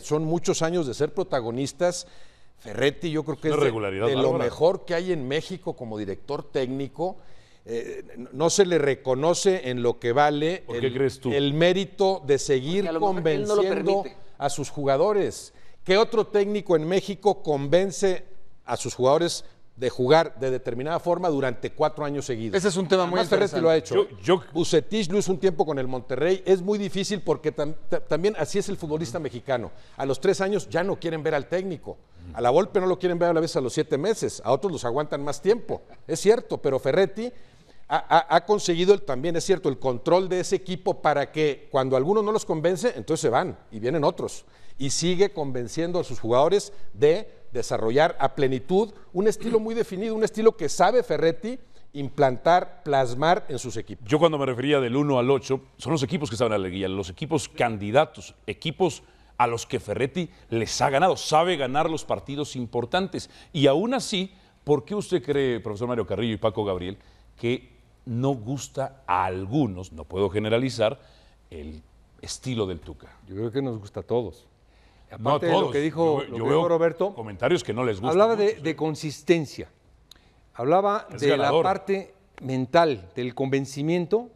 Son muchos años de ser protagonistas. Ferretti yo creo que es de, lo mejor que hay en México como director técnico. Eh, no se le reconoce en lo que vale ¿Por el, qué crees tú? el mérito de seguir a no convenciendo a sus jugadores. ¿Qué otro técnico en México convence a sus jugadores de jugar de determinada forma durante cuatro años seguidos? Ese es un tema muy Además, Ferretti lo ha hecho. Yo- yo- Bucetich lo hizo un tiempo con el Monterrey. Es muy difícil porque tam- ta- también así es el futbolista mexicano. A los tres años ya no quieren ver al técnico. A la Volpe no lo quieren ver a la vez a los siete meses. A otros los aguantan más tiempo. Es cierto, pero Ferretti ha, conseguido también, es cierto, el control de ese equipo para que cuando algunos no los convence, entonces se van y vienen otros. Y sigue convenciendo a sus jugadores de desarrollar a plenitud un estilo muy definido, un estilo que sabe Ferretti implantar, plasmar en sus equipos. Yo cuando me refería del 1 al 8, son los equipos que estaban en la liguilla, los equipos candidatos, equipos a los que Ferretti les ha ganado, sabe ganar los partidos importantes. Y aún así, ¿por qué usted cree, profesor Mario Carrillo y Paco Gabriel, que no gusta a algunos, no puedo generalizar, el estilo del Tuca? Yo creo que nos gusta a todos. No a Aparte de lo que dijo, Yo- lo yo que veo dijo Roberto, Comentarios que no les gustan. hablaba de, consistencia, hablaba Es de ganador. la parte mental, del convencimiento